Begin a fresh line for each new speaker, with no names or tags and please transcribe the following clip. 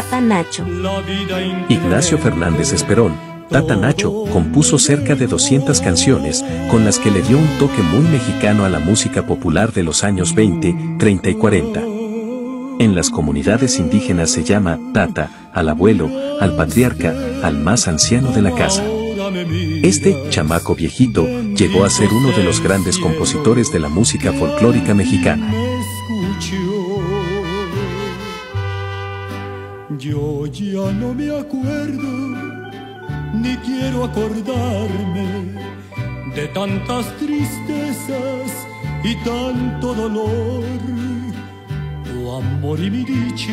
Tata Nacho.
Ignacio Fernández Esperón, Tata Nacho, compuso cerca de 200 canciones, con las que le dio un toque muy mexicano a la música popular de los años 20, 30 y 40. En las comunidades indígenas se llama Tata, al abuelo, al patriarca, al más anciano de la casa. Este chamaco viejito llegó a ser uno de los grandes compositores de la música folclórica mexicana.
Yo ya no me acuerdo, ni quiero acordarme de tantas tristezas y tanto dolor. Tu amor y mi dicha